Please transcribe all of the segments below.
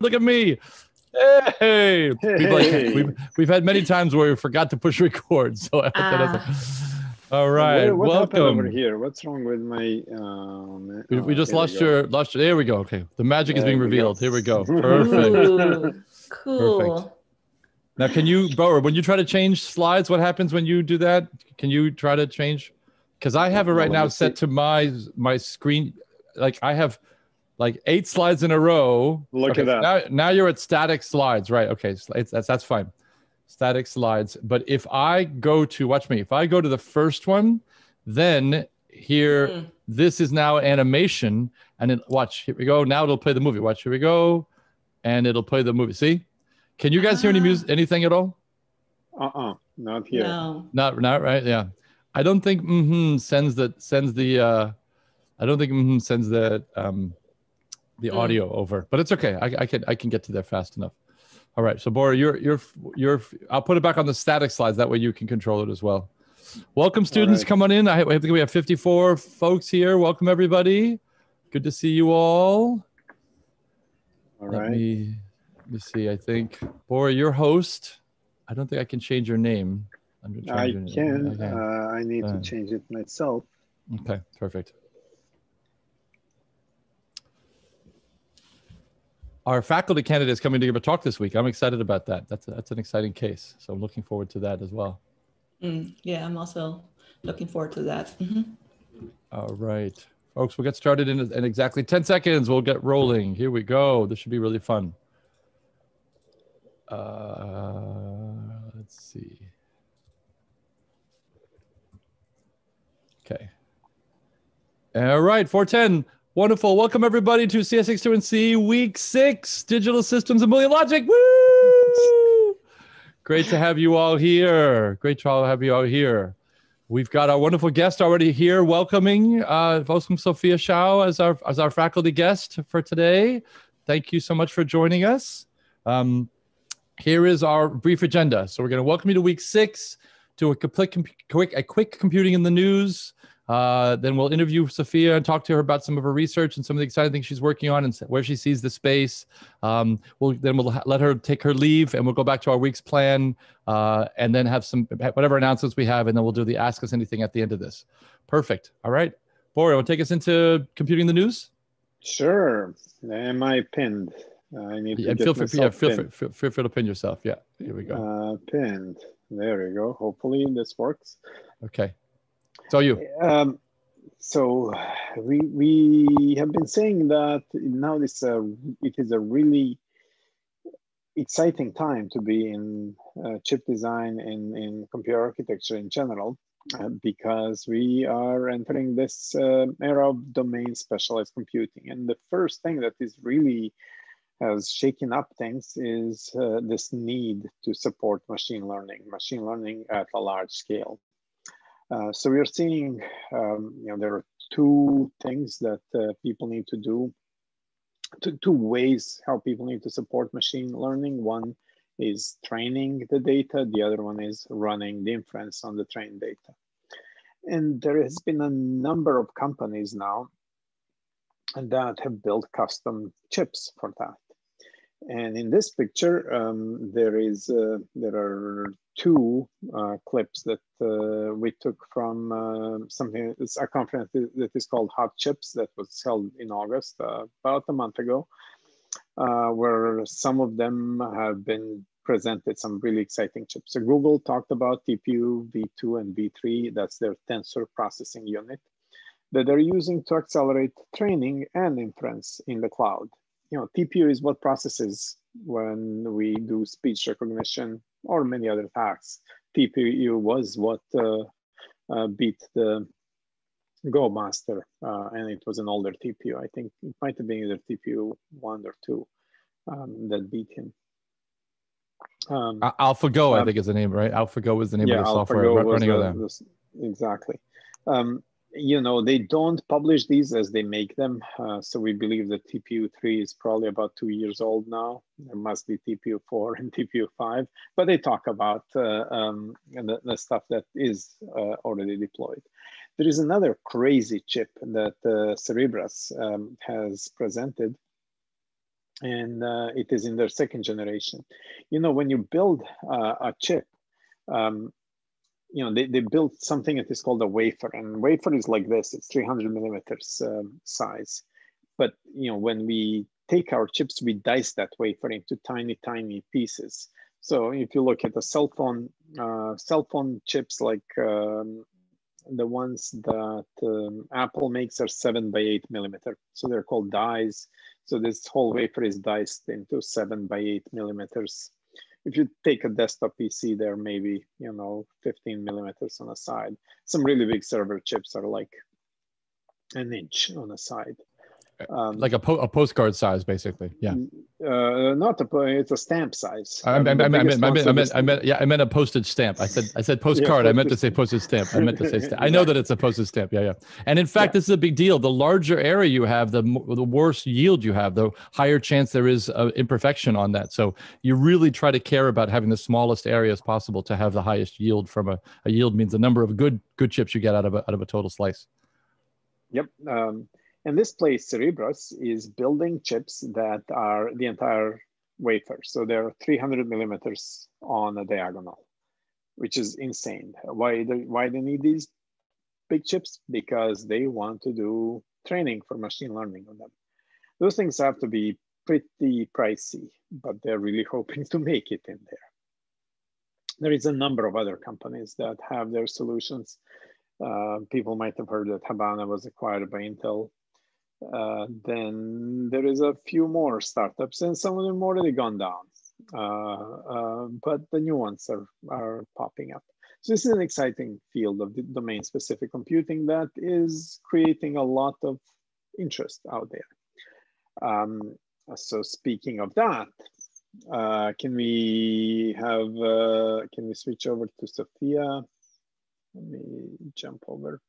Look at me. Hey, we've, like, Hey. we've, we've had many times where we forgot to push record. So I hope that doesn't. All right, What, what happened over here? What's wrong with my? Um, We, oh, we just lost go. your lost your. There we go. Okay, the magic is being we go. revealed. Here we go. Perfect. Ooh, cool. now, can you, Bower, when you try to change slides, what happens when you do that? Can you try to change? Because I have it right now set to my my screen. Like I have like eight slides in a row. Look Okay, at so that. Now, now you're at static slides, right? Okay, it's, that's that's fine. Static slides. But if I go to watch me, if I go to the first one, then here Mm. this is now animation, and then watch. Here we go. Now it'll play the movie. Watch. Here we go, and it'll play the movie. See? Can you guys hear any Ah. music? Anything at all? Uh-uh, not here. No. Not not right. Yeah. I don't think mm-hmm sends the sends the. uh I don't think mm-hmm sends the um the Mm. audio over, but it's okay. I, I can I can get to there fast enough. All right. So Bora, you're you're you're. I'll put it back on the static slides. That way you can control it as well. Welcome, students. right. Come on in. I, I think we have 54 folks here. Welcome, everybody. Good to see you all. All Let right. me let me see. I think Bora, your host. I don't think I can change your name. I'm I change your name. can. Okay. Uh, I need Fine. to change it myself. Okay, perfect. Our faculty candidate is coming to give a talk this week. I'm excited about that. That's that's an exciting case. So I'm looking forward to that as well. Mm, yeah, I'm also looking forward to that. Mhm. All right, folks, we'll get started in, in exactly 10 seconds. We'll get rolling. Here we go. This should be really fun. Uh, let's see. Okay. All right, 410. Wonderful. Welcome everybody to CS61C Week 6 Digital Systems and Boolean Logic. Woo! Great to have you all here. Great to have you all here. We've got our wonderful guest already here, welcoming uh, welcome Sophia Shao as our as our faculty guest for today. Thank you so much for joining us. Um, here is our brief agenda. So we're going to welcome you to week six, to a quick, quick a quick computing in the news. Uh, then we'll interview Sophia and talk to her about some of her research and some of the exciting things she's working on and where she sees the space. Um, we'll then we'll ha- let her take her leave and we'll go back to our week's plan uh, and then have some whatever announcements we have, and then we'll do the ask us anything at the end of this. Perfect. All right, Bori, want to take us into computing the news? Sure. Am I pinned? I need to Yeah, get feel free. Yeah, feel free, feel, feel free to pin yourself. Yeah, here we go. Uh, pinned. There we go. Hopefully this works. Okay, so you. Um, so we we have been saying that now this uh, it is a really exciting time to be in uh, chip design and in computer architecture in general uh, because we are entering this uh, era of domain specialized computing and the first thing that is really has shaken up things is uh, this need to support machine learning machine learning at a large scale uh, so we are seeing, um, you know, there are two things that uh, people need to do, two, two ways how people need to support machine learning. One is training the data, the other one is running the inference on the trained data. And there has been a number of companies now that have built custom chips for that. And in this picture, um, there is uh, there are two uh, clips that uh, we took from uh, something. It's a conference that is called Hot Chips that was held in August, uh, about a month ago, uh, where some of them have been presented some really exciting chips. So Google talked about TPU V2 and V3. That's their tensor processing unit that they're using to accelerate training and inference in the cloud you know, TPU is what processes when we do speech recognition or many other tasks. TPU was what uh, uh, beat the Go Master, uh, and it was an older TPU. I think it might have been either TPU one or two um, that beat him. Um, Al- AlphaGo, I um, think is the name, right? AlphaGo was the name yeah, of the software AlphaGo running the- there. the- exactly. Um, you know, they don't publish these as they make them. Uh, so we believe that TPU3 is probably about two years old now. There must be TPU4 and TPU5, but they talk about uh, um, the, the stuff that is uh, already deployed. There is another crazy chip that uh, Cerebras um, has presented and uh, it is in their second generation. You know, when you build a chip, um, you know, they, they built something that is called a wafer, and wafer is like this, it's 300 millimeters um, size. But, you know, when we take our chips, we dice that wafer into tiny, tiny pieces. So if you look at the cell phone, uh, cell phone chips like um, the ones that um, Apple makes are seven by eight millimeter. So they're called dies. So this whole wafer is diced into seven by eight millimeters. If you take a desktop PC, they're maybe, you know, 15 millimeters on the side. Some really big server chips are like an inch on the side. Um, like a, po- a postcard size, basically. Yeah. Uh, not a, it's a stamp size. I, I, I, I, meant, I, meant, I meant, I meant, yeah, I meant a postage stamp. I said, I said postcard. yeah, I meant to say postage stamp. I meant to say, stamp. I know that it's a postage stamp. Yeah, yeah. And in fact, yeah. this is a big deal. The larger area you have, the the worse yield you have, the higher chance there is of imperfection on that. So you really try to care about having the smallest areas possible to have the highest yield. From a, a yield means the number of good good chips you get out of a, out of a total slice. Yep. Um, and this place, Cerebras, is building chips that are the entire wafer. So they're 300 millimeters on a diagonal, which is insane. Why, they, why they need these big chips? Because they want to do training for machine learning on them. Those things have to be pretty pricey, but they're really hoping to make it in there. There is a number of other companies that have their solutions. Uh, people might have heard that Habana was acquired by Intel uh, then there is a few more startups and some of them already gone down. Uh, uh, but the new ones are, are popping up. So this is an exciting field of domain specific computing that is creating a lot of interest out there. Um, so speaking of that, uh, can we have, uh, can we switch over to Sophia? Let me jump over.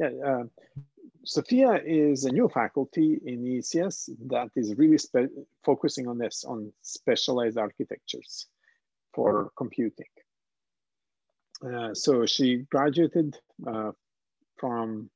Yeah, uh, Sophia is a new faculty in EECS that is really focusing on this, on specialized architectures for computing. Uh, so she graduated uh, from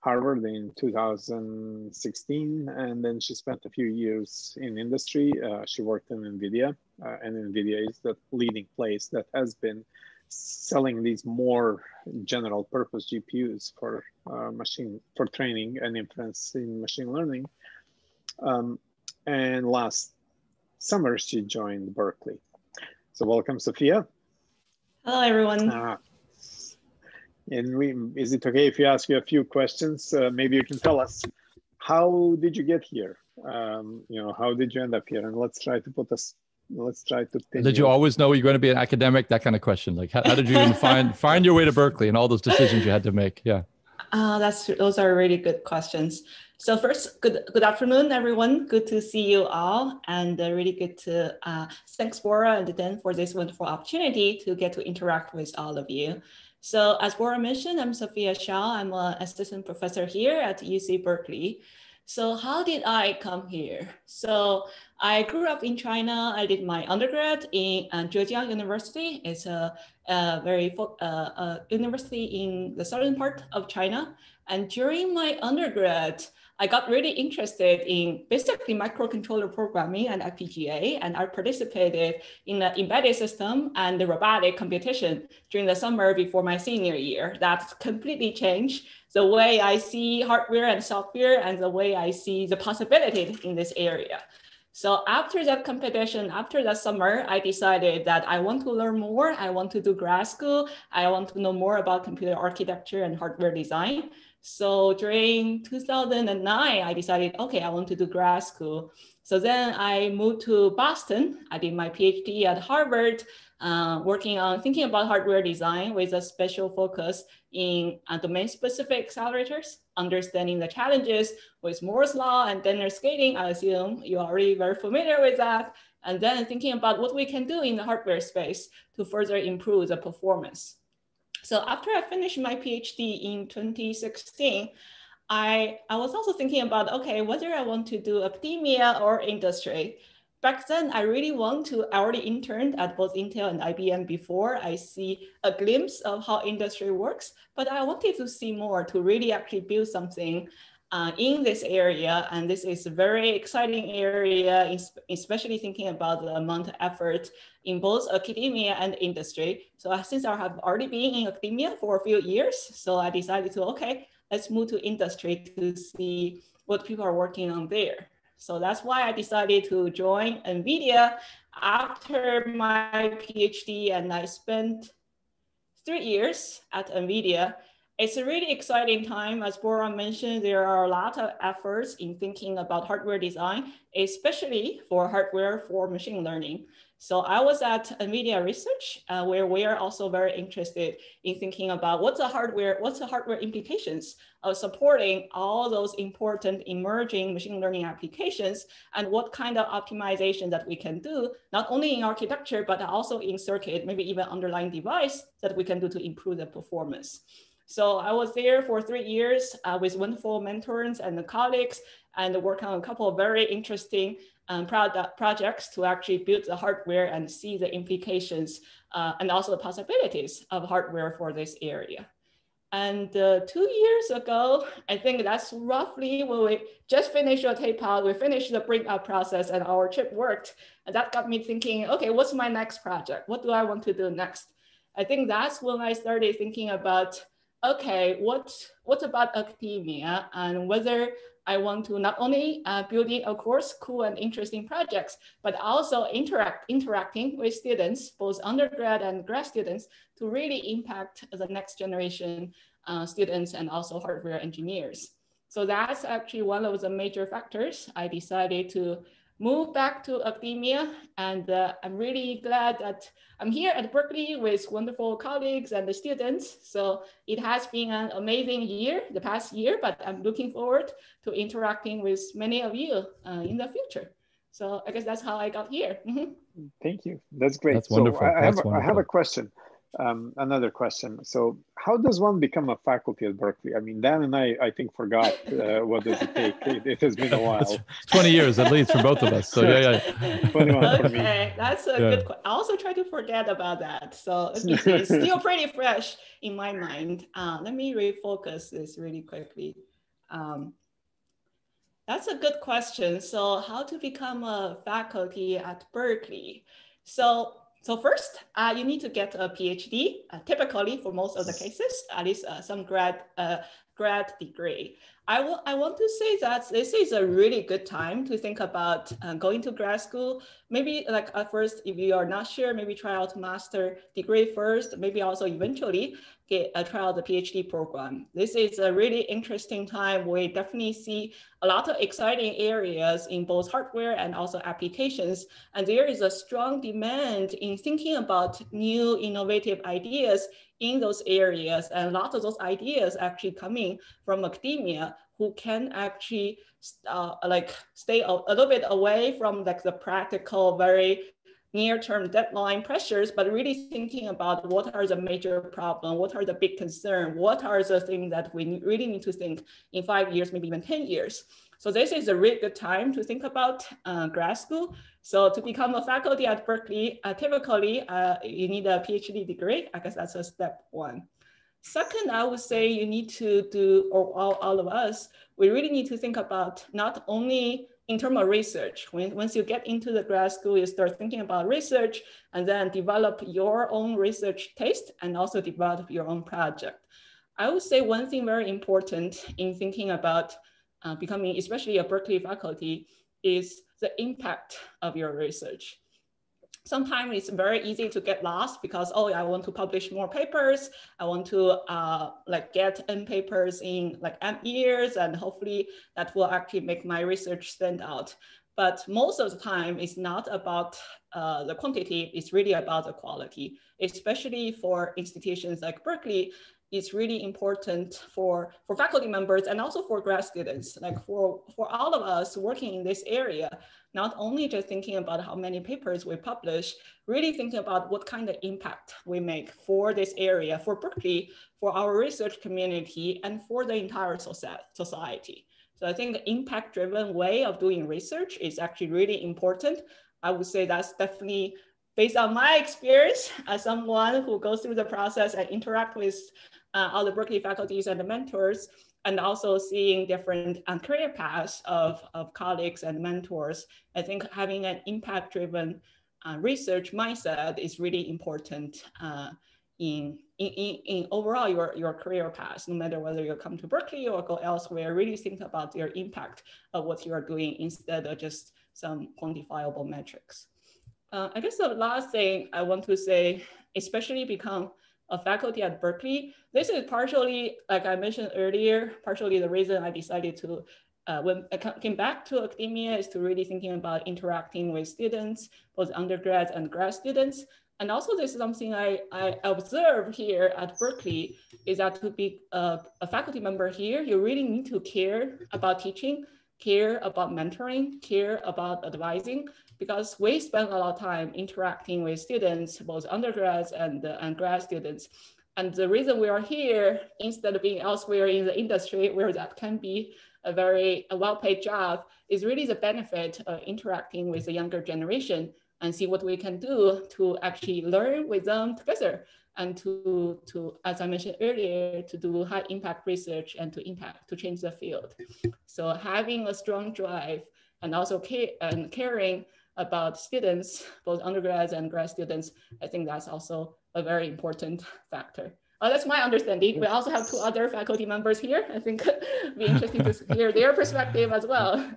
Harvard in 2016, and then she spent a few years in industry. Uh, she worked in NVIDIA, uh, and NVIDIA is the leading place that has been selling these more general purpose GPUs for uh, machine for training and inference in machine learning. Um, and last summer, she joined Berkeley. So welcome, Sophia. Hello, everyone. Uh, and we, is it okay if we ask you a few questions? Uh, maybe you can tell us how did you get here? Um, you know, how did you end up here? And let's try to put us let's try to did you always know you're going to be an academic? That kind of question. Like how, how did you even find find your way to berkeley and all those decisions you had to make? Yeah. Uh, that's those are really good questions. So first good good afternoon everyone. Good to see you all and uh, really good to uh, thanks Bora and Dan for this wonderful opportunity to get to interact with all of you. So as Bora mentioned i'm sophia Shao. i'm an assistant professor here at uc berkeley so how did I come here? So I grew up in China. I did my undergrad in uh, Zhejiang University. It's a, a very uh, a university in the southern part of China. And during my undergrad, I got really interested in basically microcontroller programming and FPGA, and I participated in the embedded system and the robotic competition during the summer before my senior year. That completely changed the way I see hardware and software and the way I see the possibilities in this area. So after that competition, after that summer, I decided that I want to learn more. I want to do grad school. I want to know more about computer architecture and hardware design. So during 2009, I decided, okay, I want to do grad school. So then I moved to Boston. I did my PhD at Harvard, uh, working on thinking about hardware design with a special focus in uh, domain-specific accelerators, understanding the challenges with Moore's law and Dennard scaling. I assume you're already very familiar with that. And then thinking about what we can do in the hardware space to further improve the performance. So after I finished my PhD in 2016, I, I was also thinking about, okay, whether I want to do academia or industry. Back then, I really want to, I already interned at both Intel and IBM before I see a glimpse of how industry works, but I wanted to see more to really actually build something uh, in this area. And this is a very exciting area, especially thinking about the amount of effort in both academia and industry. So since I have already been in academia for a few years, so I decided to, okay, let's move to industry to see what people are working on there. So that's why I decided to join NVIDIA after my PhD and I spent three years at NVIDIA. It's a really exciting time. As Bora mentioned, there are a lot of efforts in thinking about hardware design, especially for hardware for machine learning. So I was at NVIDIA Research, uh, where we are also very interested in thinking about what's the hardware, what's the hardware implications of supporting all those important emerging machine learning applications and what kind of optimization that we can do, not only in architecture, but also in circuit, maybe even underlying device that we can do to improve the performance. So I was there for three years uh, with wonderful mentors and colleagues and work on a couple of very interesting um, product projects to actually build the hardware and see the implications uh, and also the possibilities of hardware for this area. And uh, two years ago, I think that's roughly when we just finished the tape out, we finished the bring up process and our chip worked. And that got me thinking, okay, what's my next project? What do I want to do next? I think that's when I started thinking about, okay, what, what about academia and whether I want to not only uh, building, of course, cool and interesting projects, but also interact interacting with students, both undergrad and grad students, to really impact the next generation uh, students and also hardware engineers. So that's actually one of the major factors I decided to move back to academia. And uh, I'm really glad that I'm here at Berkeley with wonderful colleagues and the students. So it has been an amazing year, the past year, but I'm looking forward to interacting with many of you uh, in the future. So I guess that's how I got here. Mm-hmm. Thank you. That's great. That's wonderful. So I, have, wonderful. I have a question um, another question. So, how does one become a faculty at Berkeley? I mean, Dan and I, I think, forgot uh, what does it take. It, it, has been a while. Twenty years at least for both of us. So yeah, yeah. Twenty-one okay, that's a yeah. good. I also try to forget about that. So it's still pretty fresh in my mind. Uh, let me refocus this really quickly. Um, that's a good question. So, how to become a faculty at Berkeley? So so first, uh, you need to get a PhD, uh, typically for most of the cases, at least uh, some grad, uh, grad degree. I, want to say that this is a really good time to think about uh, going to grad school. Maybe like at first, if you are not sure, maybe try out master degree first, maybe also eventually get a try out the PhD program. This is a really interesting time. We definitely see a lot of exciting areas in both hardware and also applications. And there is a strong demand in thinking about new innovative ideas in those areas. And a lot of those ideas actually coming from academia who can actually uh, like stay a, a little bit away from like the practical, very near-term deadline pressures, but really thinking about what are the major problem, what are the big concerns, what are the things that we really need to think in five years, maybe even 10 years. So this is a really good time to think about uh, grad school. So to become a faculty at Berkeley, uh, typically uh, you need a PhD degree. I guess that's a step one. Second, I would say you need to do, or all, all of us, we really need to think about not only in terms of research, when, once you get into the grad school, you start thinking about research and then develop your own research taste and also develop your own project. I would say one thing very important in thinking about uh, becoming, especially a Berkeley faculty, is the impact of your research sometimes it's very easy to get lost because oh i want to publish more papers. I want to uh, like get n papers in like m years and hopefully that will actually make my research stand out. But most of the time it's not about uh, the quantity. It's really about the quality especially for institutions like berkeley it's really important for, for faculty members and also for grad students, like for, for all of us working in this area, not only just thinking about how many papers we publish, really thinking about what kind of impact we make for this area, for Berkeley, for our research community, and for the entire society. So I think the impact-driven way of doing research is actually really important. I would say that's definitely based on my experience as someone who goes through the process and interact with uh, all the Berkeley faculties and the mentors, and also seeing different um, career paths of, of colleagues and mentors. I think having an impact driven uh, research mindset is really important uh, in, in, in, overall your, your career path, no matter whether you come to Berkeley or go elsewhere, really think about your impact of what you are doing instead of just some quantifiable metrics. Uh, I guess the last thing I want to say, especially become a faculty at Berkeley, this is partially, like I mentioned earlier, partially the reason I decided to, uh, when I came back to academia is to really thinking about interacting with students, both undergrads and grad students. And also this is something I, I observe here at Berkeley is that to be a, a faculty member here, you really need to care about teaching, care about mentoring, care about advising, because we spend a lot of time interacting with students, both undergrads and, uh, and grad students. And the reason we are here, instead of being elsewhere in the industry where that can be a very well-paid job, is really the benefit of interacting with the younger generation and see what we can do to actually learn with them together and to, to as I mentioned earlier, to do high impact research and to impact, to change the field. So having a strong drive and also care, and caring about students, both undergrads and grad students, I think that's also a very important factor. Uh, that's my understanding. We also have two other faculty members here. I think it'd be interesting to hear their perspective as well.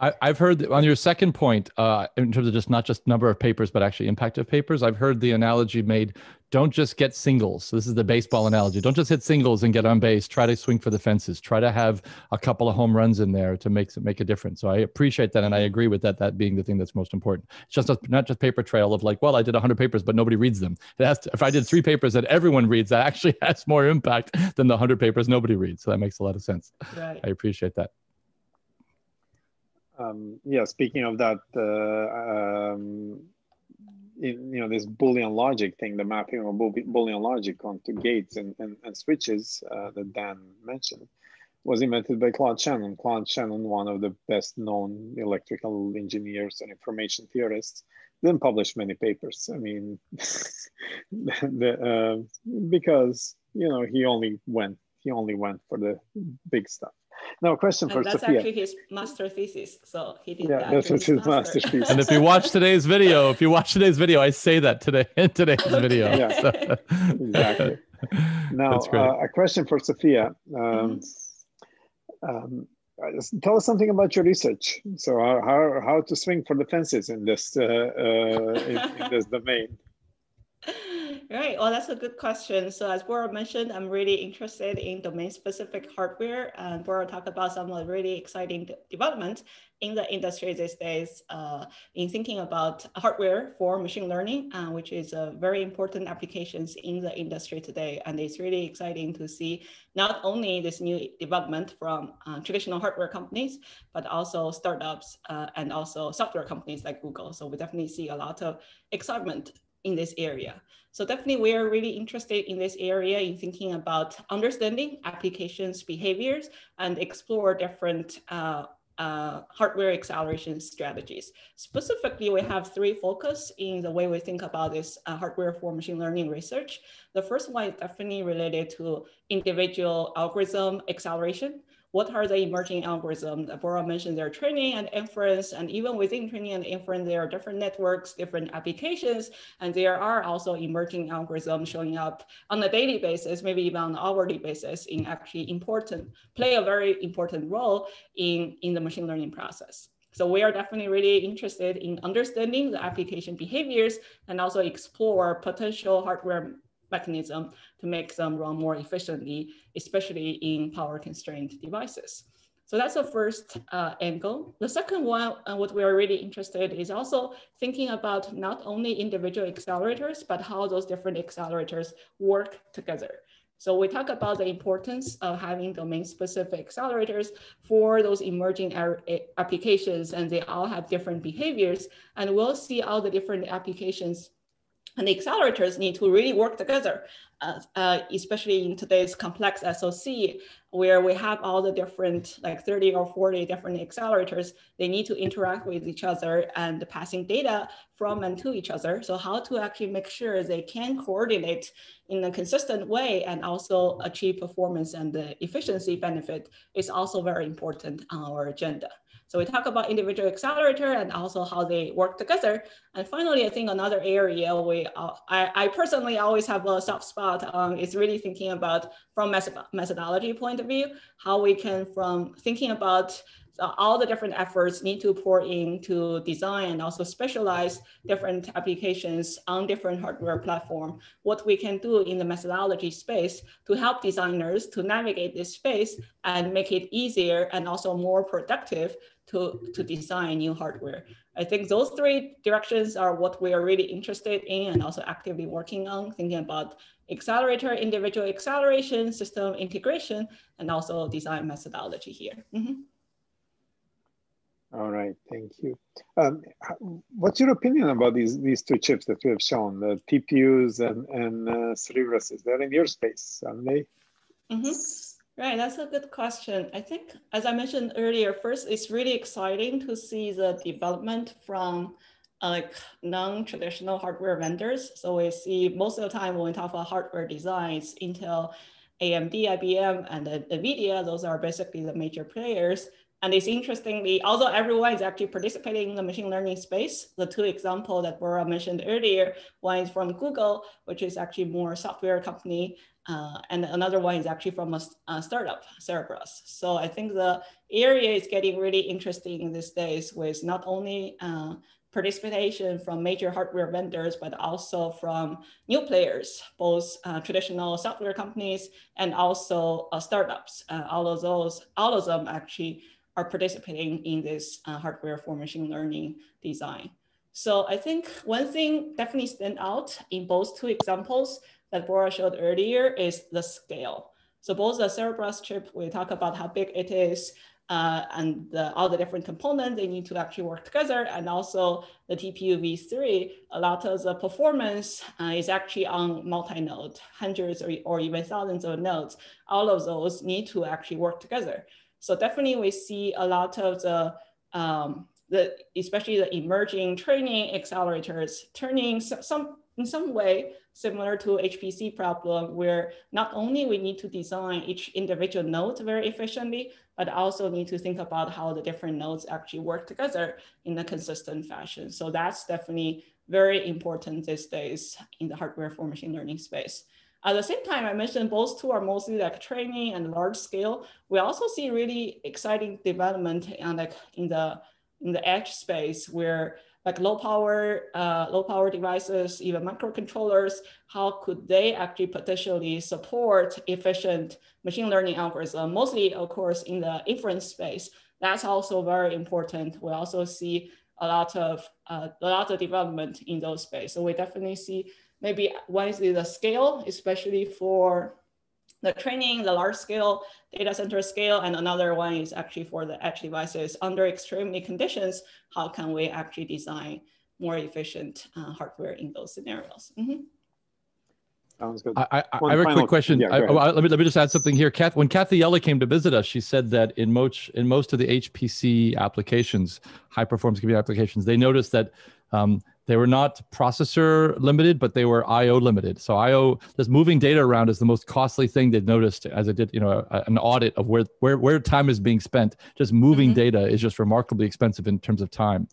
I, have heard on your second point, uh, in terms of just not just number of papers, but actually impact of papers. I've heard the analogy made: don't just get singles. So this is the baseball analogy. Don't just hit singles and get on base. Try to swing for the fences. Try to have a couple of home runs in there to make make a difference. So I appreciate that, and I agree with that. That being the thing that's most important. It's just a, not just paper trail of like, well, I did 100 papers, but nobody reads them. It has to, if I did three papers that everyone reads, that actually has more impact than the 100 papers nobody reads. So that makes a lot of sense. Right. I appreciate that um, yeah, speaking of that, uh, um, in, you know, this Boolean logic thing, the mapping of Boolean logic onto gates and, and, and switches uh, that Dan mentioned was invented by Claude Shannon. Claude Shannon, one of the best known electrical engineers and information theorists, didn't publish many papers. I mean, the, uh, because, you know, he only went, he only went for the big stuff. Now, question for and that's Sophia. actually his master thesis. So he did yeah, that. that's his, his master thesis. And if you watch today's video, if you watch today's video, I say that today in today's okay. video. Yeah, so. exactly. Now, uh, a question for Sophia. Um, mm-hmm. um, tell us something about your research. So, how, how, how to swing for the fences in this uh, uh, in, in this domain. Right. Well, that's a good question. So as Bora mentioned, I'm really interested in domain-specific hardware, and Bora talked about some really exciting development in the industry these days uh, in thinking about hardware for machine learning, uh, which is a very important applications in the industry today. And it's really exciting to see not only this new development from uh, traditional hardware companies, but also startups uh, and also software companies like Google. So we definitely see a lot of excitement in this area. So definitely we are really interested in this area in thinking about understanding applications behaviors and explore different uh, uh, hardware acceleration strategies. Specifically, we have three focus in the way we think about this uh, hardware for machine learning research. The first one is definitely related to individual algorithm acceleration what are the emerging algorithms? Bora mentioned their training and inference, and even within training and inference, there are different networks, different applications, and there are also emerging algorithms showing up on a daily basis, maybe even on an hourly basis in actually important, play a very important role in, in the machine learning process. So we are definitely really interested in understanding the application behaviors and also explore potential hardware mechanism to make them run more efficiently, especially in power constrained devices. So that's the first uh, angle. The second one, uh, what we are really interested is also thinking about not only individual accelerators, but how those different accelerators work together. So we talk about the importance of having domain-specific accelerators for those emerging applications, and they all have different behaviors. And we'll see all the different applications and the accelerators need to really work together, uh, uh, especially in today's complex SOC, where we have all the different, like 30 or 40 different accelerators, they need to interact with each other and passing data from and to each other. So how to actually make sure they can coordinate in a consistent way and also achieve performance and the efficiency benefit is also very important on our agenda. So we talk about individual accelerator and also how they work together. And finally, I think another area we, uh, I, I, personally always have a soft spot is really thinking about from methodology point of view, how we can from thinking about so all the different efforts need to pour into design and also specialize different applications on different hardware platform. What we can do in the methodology space to help designers to navigate this space and make it easier and also more productive to, to design new hardware. I think those three directions are what we are really interested in and also actively working on, thinking about accelerator, individual acceleration, system integration, and also design methodology here. Mm -hmm. All right, thank you. Um, what's your opinion about these these two chips that we have shown, the TPUs and and uh, Cerebras? They're in your space, aren't they? Mm -hmm. Right, that's a good question. I think, as I mentioned earlier, first, it's really exciting to see the development from uh, like non-traditional hardware vendors. So we see most of the time when we talk about hardware designs, Intel, AMD, IBM, and NVIDIA, those are basically the major players. And it's interestingly, although everyone is actually participating in the machine learning space, the two examples that Bora mentioned earlier, one is from Google, which is actually more software company, uh, and another one is actually from a, a, startup, Cerebras. So I think the area is getting really interesting these days with not only uh, participation from major hardware vendors, but also from new players, both uh, traditional software companies and also uh, startups. Uh, all of those, all of them actually are participating in this uh, hardware for machine learning design. So I think one thing definitely stand out in both two examples that Bora showed earlier is the scale. So both the Cerebras chip, we talk about how big it is uh, and the, all the different components, they need to actually work together. And also the TPU V3, a lot of the performance uh, is actually on multi-node, hundreds or, or even thousands of nodes. All of those need to actually work together. So definitely we see a lot of the, um, the especially the emerging training accelerators turning some, some in some way similar to HPC problem where not only we need to design each individual node very efficiently, but also need to think about how the different nodes actually work together in a consistent fashion. So that's definitely very important these days in the hardware for machine learning space. At the same time, I mentioned both two are mostly like training and large scale. We also see really exciting development and like in the in the edge space where like low power, uh, low power devices, even microcontrollers, how could they actually potentially support efficient machine learning algorithm, mostly of course in the inference space. That's also very important. We also see a lot of uh, a lot of development in those space. So we definitely see maybe one is the scale, especially for the training, the large scale data center scale, and another one is actually for the edge devices under extremely conditions, how can we actually design more efficient uh, hardware in those scenarios? Mm -hmm. Sounds good. I, I, I have a quick question. Yeah, I, let, me, let me just add something here. Kath, when Kathy Yelick came to visit us, she said that in most, in most of the HPC applications, high performance computing applications, they noticed that um, they were not processor limited, but they were I/O limited. So I/O, just moving data around is the most costly thing they've noticed as it did, you know, a, an audit of where where where time is being spent. Just moving mm-hmm. data is just remarkably expensive in terms of time.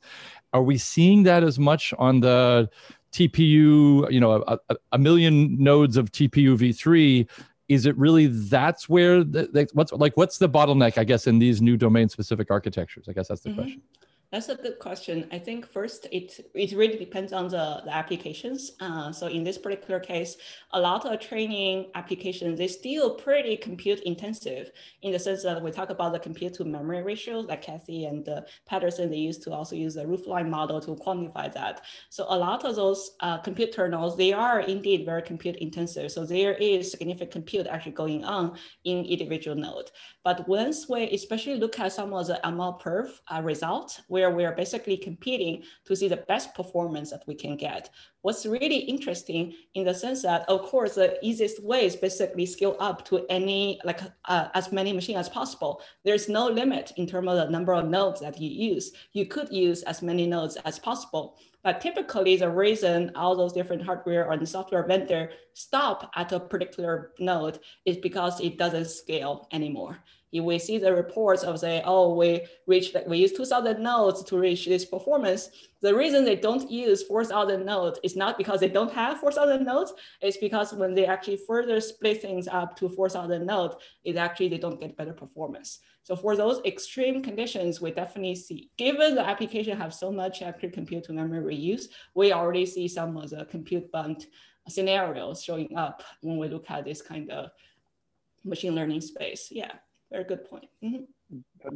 Are we seeing that as much on the TPU? You know, a, a, a million nodes of TPU v3 is it really that's where the, the, what's like what's the bottleneck i guess in these new domain specific architectures i guess that's the mm-hmm. question that's a good question. I think first, it, it really depends on the, the applications. Uh, so in this particular case, a lot of training applications, they still pretty compute intensive in the sense that we talk about the compute to memory ratio, like Kathy and uh, Patterson, they used to also use the roofline model to quantify that. So a lot of those uh, compute terminals, they are indeed very compute intensive. So there is significant compute actually going on in individual node. But once we especially look at some of the MLPerf uh, results, we where we're basically competing to see the best performance that we can get. What's really interesting in the sense that, of course, the easiest way is basically scale up to any, like uh, as many machines as possible. There's no limit in terms of the number of nodes that you use. You could use as many nodes as possible. But typically the reason all those different hardware and software vendor stop at a particular node is because it doesn't scale anymore. If we see the reports of say, oh, we reached, we use 2000 nodes to reach this performance, the reason they don't use 4000 nodes is not because they don't have 4000 nodes, it's because when they actually further split things up to 4000 nodes, it actually, they don't get better performance. So for those extreme conditions, we definitely see, given the application have so much active compute to memory reuse, we already see some of the compute bound scenarios showing up when we look at this kind of machine learning space. Yeah, very good point. Mm -hmm.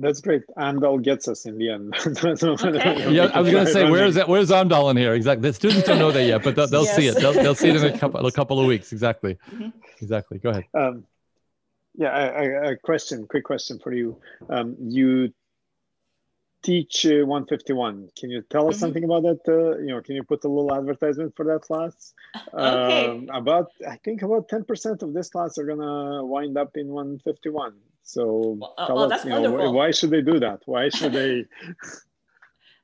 That's great. Amdahl gets us in the end. okay. yeah, I was going to say, where is that? Where's Amdahl in here? Exactly. The students don't know that yet, but they'll, they'll yes. see it. They'll, they'll see it in a couple, a couple of weeks. Exactly. Mm -hmm. Exactly. Go ahead. Um, yeah, a, a, question, quick question for you. Um, you teach uh, 151. Can you tell us mm -hmm. something about that? Uh, you know, can you put a little advertisement for that class? Okay. Um, about, I think about 10% of this class are gonna wind up in 151. So well, uh, tell well, us, you know, why should they do that? Why should they?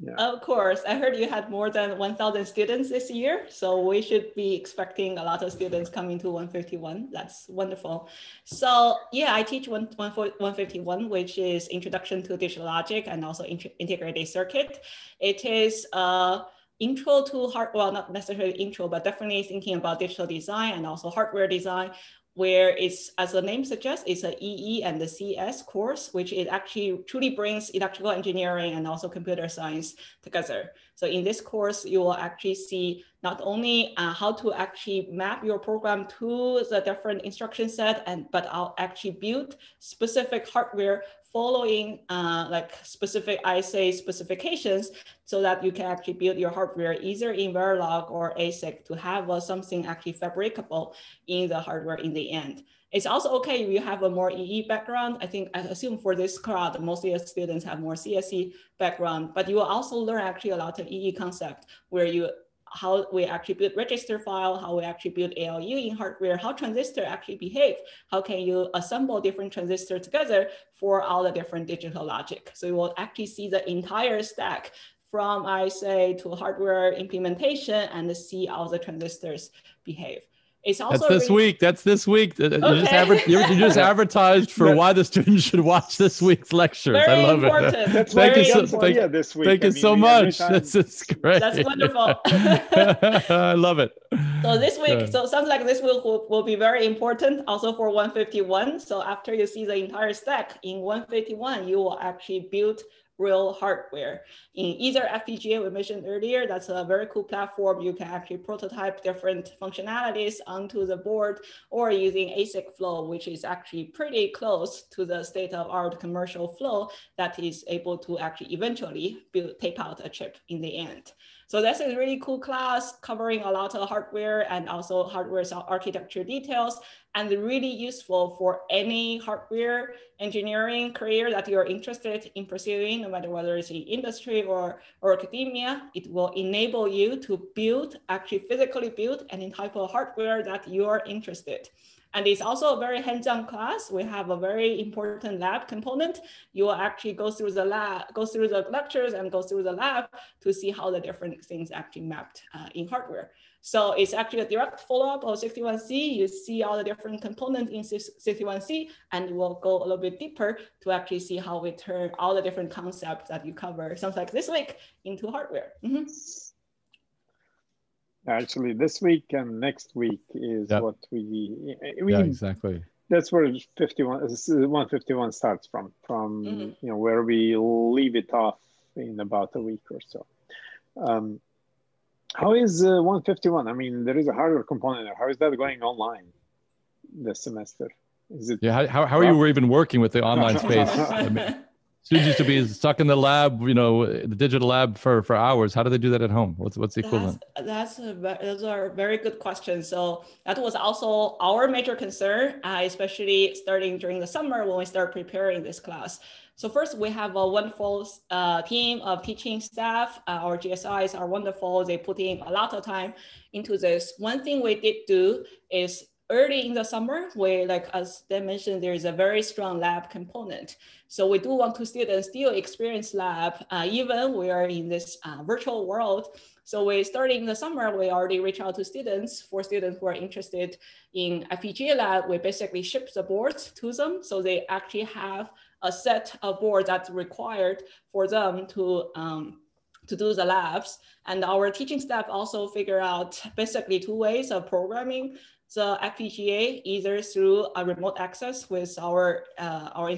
Yeah. Of course, I heard you had more than 1,000 students this year, so we should be expecting a lot of students coming to 151. That's wonderful. So yeah, I teach 151, which is Introduction to Digital Logic and also Integrated Circuit. It is uh, intro to hard, well, not necessarily intro, but definitely thinking about digital design and also hardware design where it's, as the name suggests, it's a EE and the CS course, which it actually truly brings electrical engineering and also computer science together. So in this course, you will actually see not only uh, how to actually map your program to the different instruction set, and but I'll actually build specific hardware following uh, like specific ISA specifications so that you can actually build your hardware either in Verilog or ASIC to have uh, something actually fabricable in the hardware in the end. It's also okay if you have a more EE background. I think I assume for this crowd, mostly students have more CSE background, but you will also learn actually a lot of EE concept where you how we actually build register file, how we actually build ALU in hardware, how transistor actually behave, how can you assemble different transistors together for all the different digital logic. So you will actually see the entire stack from ISA to hardware implementation and see how the transistors behave. It's also That's this really... week. That's this week. Okay. You, just adver- you just advertised for why the students should watch this week's lectures. Very I love important. it. That's thank you so, thank, yeah, this week. Thank I you mean, so much. This is great. That's wonderful. I love it. So this week, so sounds like this will, will, will be very important also for 151. So after you see the entire stack in 151, you will actually build real hardware. In either FPGA we mentioned earlier, that's a very cool platform. You can actually prototype different functionalities onto the board or using ASIC flow, which is actually pretty close to the state of art commercial flow that is able to actually eventually build, tape out a chip in the end. So that's a really cool class covering a lot of hardware and also hardware architecture details and really useful for any hardware engineering career that you're interested in pursuing, no matter whether it's in industry or, or academia. It will enable you to build, actually physically build any type of hardware that you are interested. And it's also a very hands-on class. We have a very important lab component. You will actually go through the lab, go through the lectures and go through the lab to see how the different things actually mapped uh, in hardware. So it's actually a direct follow-up of 61C. You see all the different components in 61C, and we'll go a little bit deeper to actually see how we turn all the different concepts that you cover, sounds like this week, into hardware. Mm -hmm. Actually, this week and next week is yep. what we, we yeah, exactly. That's where 51 151 starts from, from mm -hmm. you know where we leave it off in about a week or so. Um, how is uh, 151? I mean, there is a hardware component there. How is that going online this semester? Is it? Yeah. How, how are you even working with the online space? I mean, students used to be stuck in the lab, you know, the digital lab for, for hours. How do they do that at home? What's what's the equivalent? That's, that's a, those are very good questions. So that was also our major concern, uh, especially starting during the summer when we start preparing this class. So first, we have a wonderful uh, team of teaching staff. Uh, our GSIs are wonderful. They put in a lot of time into this. One thing we did do is early in the summer, we like as they mentioned, there is a very strong lab component. So we do want to students still experience lab, uh, even we are in this uh, virtual world. So we started in the summer, we already reach out to students. For students who are interested in FPGA lab, we basically ship the boards to them. So they actually have a set of boards that's required for them to um, to do the labs. And our teaching staff also figure out basically two ways of programming the FPGA either through a remote access with our, uh, our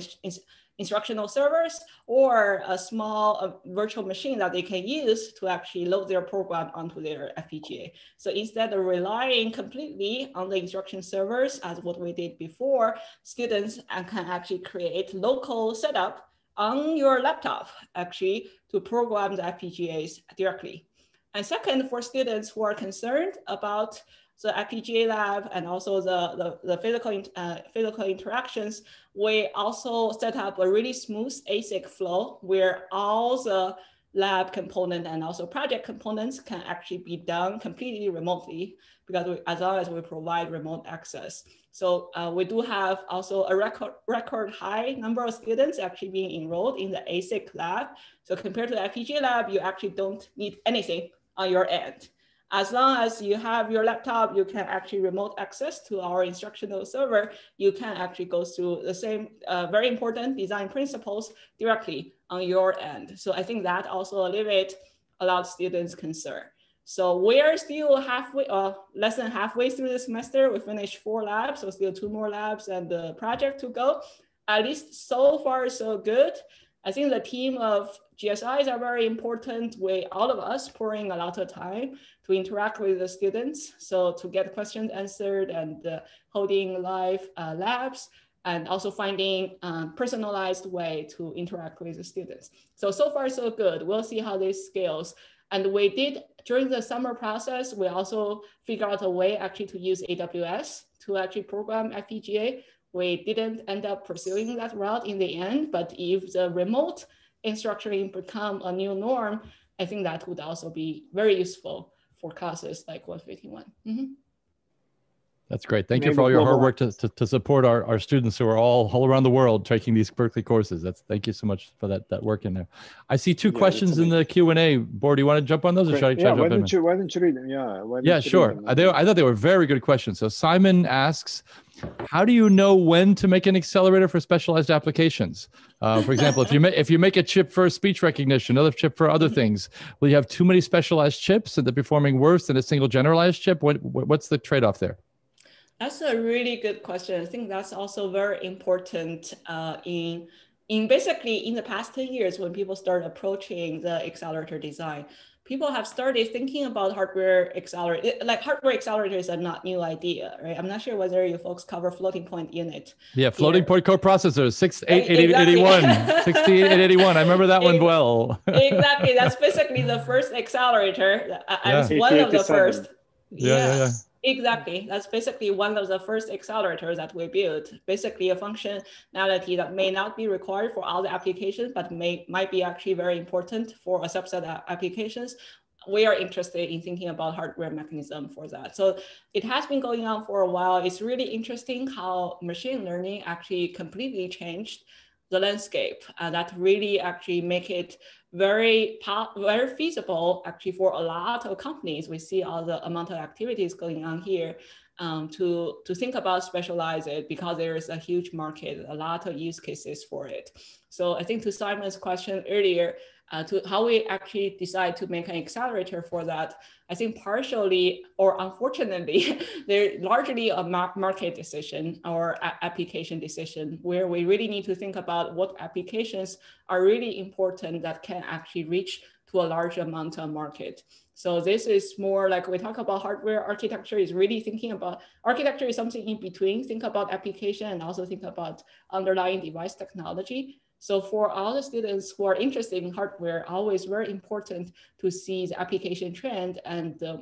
instructional servers or a small uh, virtual machine that they can use to actually load their program onto their FPGA. So instead of relying completely on the instruction servers as what we did before, students can actually create local setup on your laptop actually to program the FPGAs directly. And second, for students who are concerned about the FPGA lab and also the, the, the physical, uh, physical interactions, we also set up a really smooth ASIC flow where all the lab component and also project components can actually be done completely remotely because we, as long as we provide remote access. So uh, we do have also a record, record high number of students actually being enrolled in the ASIC lab. So compared to the FPGA lab, you actually don't need anything on your end. As long as you have your laptop, you can actually remote access to our instructional server. You can actually go through the same uh, very important design principles directly on your end. So I think that also alleviates a lot of students' concern. So we are still halfway, uh, less than halfway through the semester. We finished four labs, so still two more labs and the project to go. At least so far, so good. I think the team of GSIs are very important. We, all of us pouring a lot of time to interact with the students. So to get questions answered and uh, holding live uh, labs and also finding um, personalized way to interact with the students. So, so far so good. We'll see how this scales. And we did, during the summer process, we also figure out a way actually to use AWS to actually program FPGA. We didn't end up pursuing that route in the end, but if the remote instructuring become a new norm, I think that would also be very useful for classes like 151. Mm-hmm. That's great. Thank Maybe you for all your hard work to, to, to, support our, our students who are all all around the world taking these Berkeley courses. That's thank you so much for that that work in there. I see two yeah, questions in the Q and A board. Do you want to jump on those, or should I, should yeah, I why don't you why don't you read them? Yeah. yeah, sure. They, I thought they were very good questions. So Simon asks, how do you know when to make an accelerator for specialized applications? Uh, for example, if you make if you make a chip for speech recognition, another chip for other things, will you have too many specialized chips and they're performing worse than a single generalized chip? What, what's the trade off there? That's a really good question. I think that's also very important uh, in in basically in the past 10 years when people start approaching the accelerator design people have started thinking about hardware accelerator. Like hardware accelerators are not new idea, right? I'm not sure whether you folks cover floating point unit. Yeah, floating here. point coprocessors, 68881, exactly. 68881. I remember that one well. exactly. That's basically the first accelerator. I, yeah. was one of the first. Yeah, yeah, yeah. Exactly. That's basically one of the first accelerators that we built. Basically a functionality that may not be required for all the applications, but may might be actually very important for a subset of applications. We are interested in thinking about hardware mechanism for that. So it has been going on for a while. It's really interesting how machine learning actually completely changed the landscape uh, that really actually make it very very feasible actually for a lot of companies. We see all the amount of activities going on here um, to, to think about specialize it because there is a huge market, a lot of use cases for it. So I think to Simon's question earlier, uh, to how we actually decide to make an accelerator for that, I think partially or unfortunately, they're largely a market decision or application decision where we really need to think about what applications are really important that can actually reach to a large amount of market. So this is more like we talk about hardware architecture is really thinking about architecture is something in between, think about application and also think about underlying device technology. So for all the students who are interested in hardware, always very important to see the application trend and uh,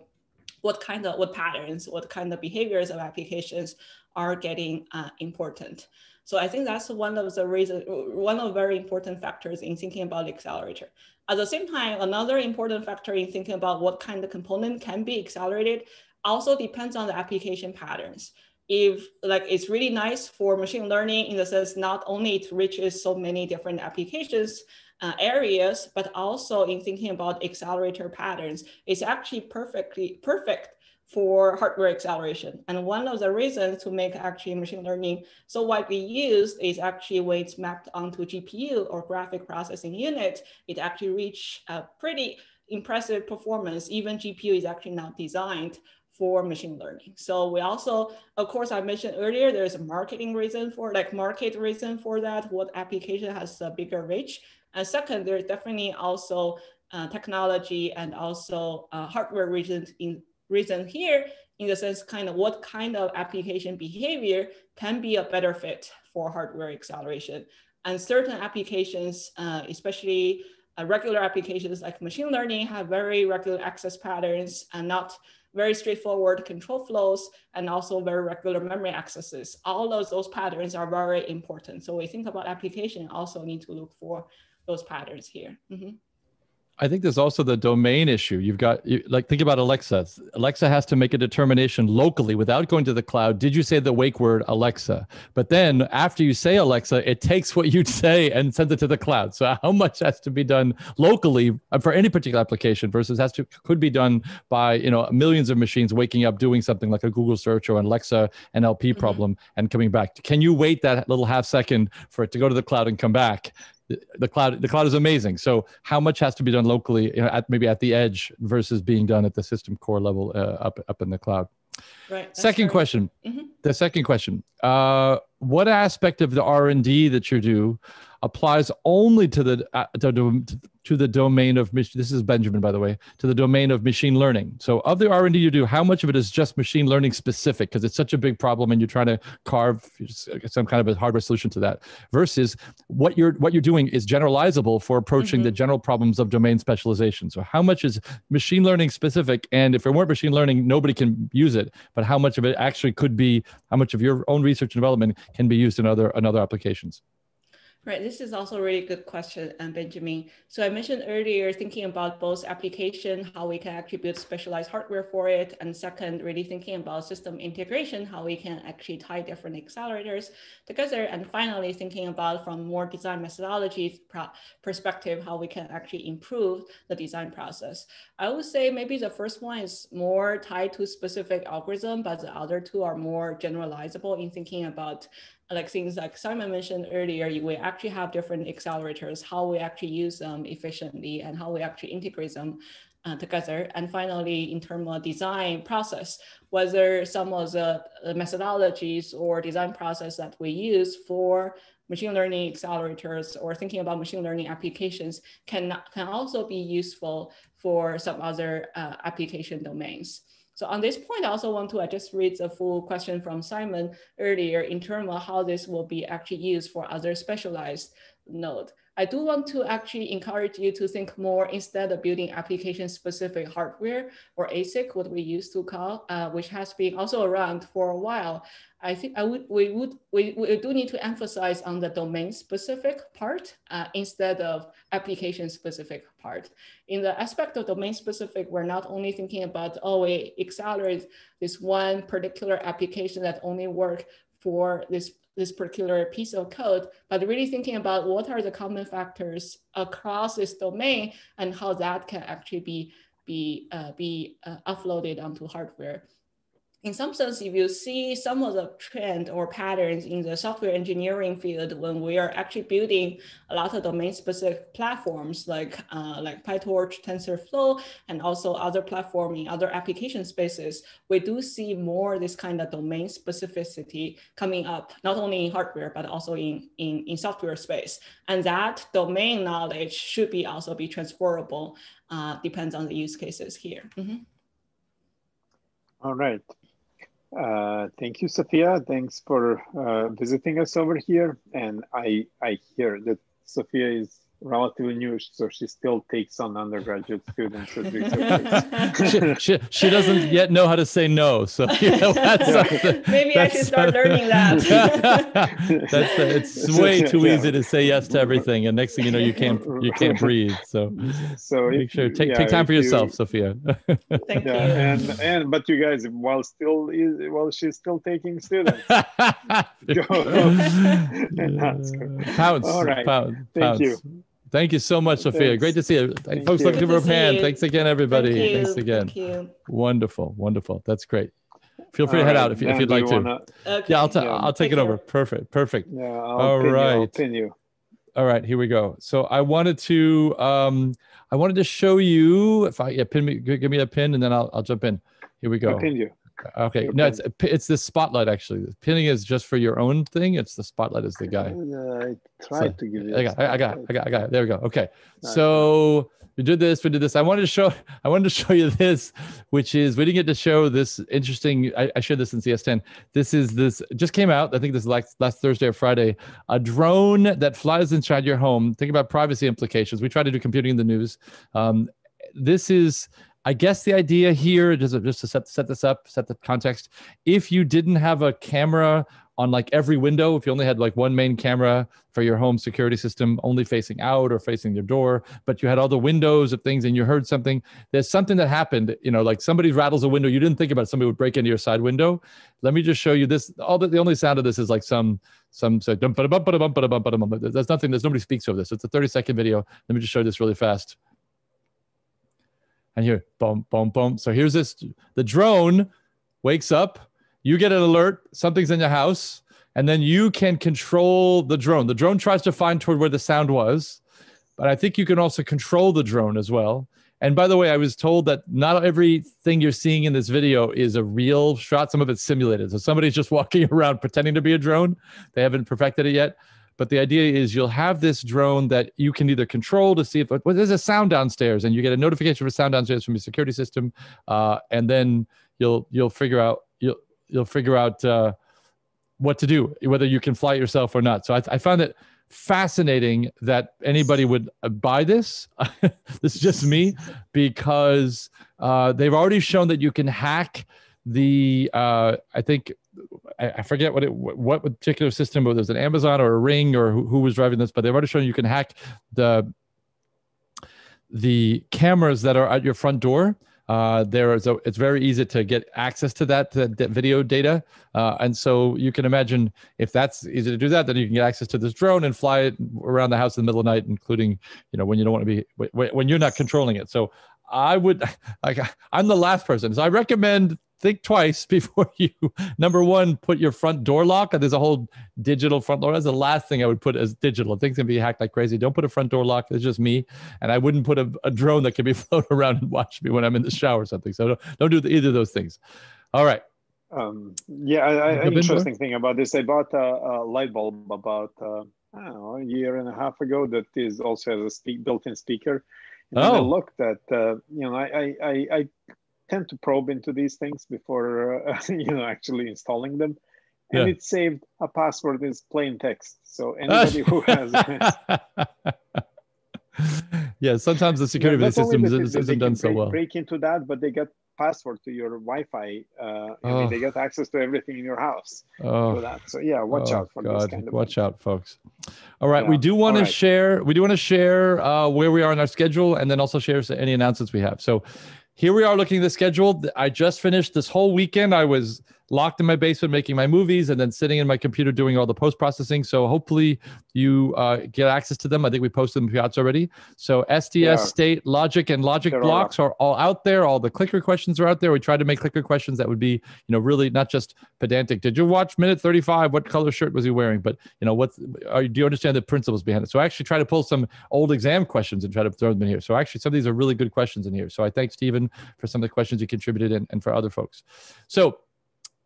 what kind of, what patterns, what kind of behaviors of applications are getting uh, important. So I think that's one of the reasons, one of very important factors in thinking about the accelerator. At the same time, another important factor in thinking about what kind of component can be accelerated also depends on the application patterns. If like it's really nice for machine learning in the sense not only it reaches so many different applications uh, areas, but also in thinking about accelerator patterns, it's actually perfectly perfect for hardware acceleration. And one of the reasons to make actually machine learning so widely used is actually when it's mapped onto GPU or graphic processing unit, it actually reach a pretty impressive performance. Even GPU is actually not designed for machine learning. So we also, of course, I mentioned earlier, there's a marketing reason for like market reason for that, what application has a bigger reach. And second, there's definitely also uh, technology and also uh, hardware reasons in reason here in the sense kind of what kind of application behavior can be a better fit for hardware acceleration. And certain applications, uh, especially uh, regular applications like machine learning have very regular access patterns and not very straightforward control flows and also very regular memory accesses. All of those patterns are very important. So we think about application also need to look for those patterns here. Mm -hmm. I think there's also the domain issue. You've got you, like think about Alexa. Alexa has to make a determination locally without going to the cloud. Did you say the wake word Alexa? But then after you say Alexa, it takes what you say and sends it to the cloud. So how much has to be done locally uh, for any particular application versus has to could be done by you know millions of machines waking up doing something like a Google search or an Alexa NLP mm-hmm. problem and coming back. Can you wait that little half second for it to go to the cloud and come back? The cloud the cloud is amazing so how much has to be done locally you know, at maybe at the edge versus being done at the system core level uh, up up in the cloud right second right. question mm-hmm. the second question uh, what aspect of the r&d that you do applies only to the uh, to, to the domain of this is benjamin by the way to the domain of machine learning. So of the r&d you do how much of it is just machine learning specific? Because it's such a big problem and you're trying to carve some kind of a hardware solution to that versus what you're what you're doing is generalizable for approaching mm-hmm. the general problems of domain specialization. So how much is machine learning specific? And if it weren't machine learning nobody can use it. But how much of it actually could be how much of your own research and development can be used in other in other applications Right, this is also a really good question, um, Benjamin. So I mentioned earlier thinking about both application, how we can actually build specialized hardware for it, and second, really thinking about system integration, how we can actually tie different accelerators together, and finally thinking about from more design methodologies perspective, how we can actually improve the design process. I would say maybe the first one is more tied to specific algorithm, but the other two are more generalizable in thinking about like things like Simon mentioned earlier, we actually have different accelerators, how we actually use them efficiently and how we actually integrate them uh, together. And finally, in terms of design process, whether some of the methodologies or design process that we use for machine learning accelerators or thinking about machine learning applications can, can also be useful for some other uh, application domains. So on this point, I also want to just read the full question from Simon earlier in terms of how this will be actually used for other specialized node. I do want to actually encourage you to think more instead of building application specific hardware or ASIC, what we used to call, uh, which has been also around for a while. I think I would, we would, we, we do need to emphasize on the domain specific part uh, instead of application specific part. In the aspect of domain specific, we're not only thinking about, oh, we accelerate this one particular application that only work for this this particular piece of code, but really thinking about what are the common factors across this domain and how that can actually be, be, uh, be uh, offloaded onto hardware in some sense, if you see some of the trend or patterns in the software engineering field, when we are actually building a lot of domain-specific platforms like uh, like PyTorch, TensorFlow, and also other platform in other application spaces, we do see more this kind of domain specificity coming up, not only in hardware but also in in, in software space. And that domain knowledge should be also be transferable. Uh, depends on the use cases here. Mm -hmm. All right. Uh, thank you, Sophia. Thanks for uh, visiting us over here. And I, I hear that Sophia is relatively new, so she still takes on undergraduate students. she, she, she, doesn't yet know how to say no, so you know, that's, maybe I should start learning that. that's it's way too yeah. easy to say yes to everything, and next thing you know, you can't you can't breathe. So, so make sure take yeah, take time for yourself, you, Sophia. Thank yeah, you. and and but you guys, while still while she's still taking students, pounds, All right. pounds, Thank pounds. you. Thank you so much, Sophia. Great to see you. Thank Folks, look give her a hand. Thanks again, everybody. Thank Thanks again. Thank you. Wonderful, wonderful. That's great. Feel free All to head right. out if, if you'd like to. Wanna... Okay. Yeah, I'll, t- yeah. I'll take, take it care. over. Perfect, perfect. Yeah, I'll All right. You. I'll pin you. All right, here we go. So I wanted to, um, I wanted to show you if I yeah, pin me, give me a pin, and then I'll I'll jump in. Here we go. I'll pin you. Okay. No, it's it's the spotlight actually. Pinning is just for your own thing. It's the spotlight is the guy. Uh, I tried so, to give you. I got, I got, I got, I got. It. There we go. Okay. So we did this. We did this. I wanted to show. I wanted to show you this, which is we didn't get to show this interesting. I, I shared this in CS10. This is this just came out. I think this is like last Thursday or Friday. A drone that flies inside your home. Think about privacy implications. We try to do computing in the news. Um, this is I guess the idea here, just, just to set, set this up, set the context, if you didn't have a camera on like every window, if you only had like one main camera for your home security system, only facing out or facing your door, but you had all the windows of things and you heard something, there's something that happened, you know, like somebody rattles a window, you didn't think about it, somebody would break into your side window. Let me just show you this. All the, the only sound of this is like some, some, so, there's nothing, there's nobody speaks over this. It's a 30 second video. Let me just show you this really fast and here, boom, boom, boom. So here's this the drone wakes up, you get an alert, something's in your house, and then you can control the drone. The drone tries to find toward where the sound was, but I think you can also control the drone as well. And by the way, I was told that not everything you're seeing in this video is a real shot. Some of it's simulated. So somebody's just walking around pretending to be a drone. They haven't perfected it yet. But the idea is you'll have this drone that you can either control to see if well, there's a sound downstairs, and you get a notification for sound downstairs from your security system, uh, and then you'll you'll figure out you'll you'll figure out uh, what to do, whether you can fly it yourself or not. So I, I found it fascinating that anybody would uh, buy this. this is just me because uh, they've already shown that you can hack the uh, I think I, forget what it what particular system, whether it was an Amazon or a Ring or who, who was driving this, but they've already shown you can hack the the cameras that are at your front door. Uh, there is a, it's very easy to get access to that, to that video data. Uh, and so you can imagine if that's easy to do that, then you can get access to this drone and fly it around the house in the middle of the night, including, you know, when you don't want to be, when you're not controlling it. So I would, like, I'm the last person. So I recommend think twice before you number one put your front door lock there's a whole digital front door. That's the last thing i would put as digital. Things can be hacked like crazy. Don't put a front door lock. It's just me and i wouldn't put a, a drone that can be flown around and watch me when i'm in the shower or something. So don't, don't do the, either of those things. All right. Um, yeah I, I, an interesting thing about this i bought a, a light bulb about uh, I don't know, a year and a half ago that is also has a speak, built-in speaker. And oh. I looked at, uh, you know, I, I, I tend to probe into these things before uh, you know actually installing them and yeah. it saved a password is plain text so anybody who has yeah sometimes the security yeah, of the system isn't done so break, well break into that but they get password to your wi-fi uh, oh. I mean, they get access to everything in your house oh. that. so yeah watch oh, out for God. this kind of watch thing. out folks all right yeah. we do want to share we do want to share uh, where we are in our schedule and then also share any announcements we have so here we are looking at the schedule. I just finished this whole weekend. I was locked in my basement making my movies and then sitting in my computer doing all the post processing. So hopefully you uh, get access to them. I think we posted them Piazza already. So SDS, yeah. state, logic, and logic They're blocks all are all out there. All the clicker questions are out there. We tried to make clicker questions that would be, you know, really not just pedantic. Did you watch minute 35? What color shirt was he wearing? But, you know, what are, do you understand the principles behind it? So I actually try to pull some old exam questions and try to throw them in here. So actually some of these are really good questions in here. So I thank Stephen for some of the questions you contributed and, and for other folks. So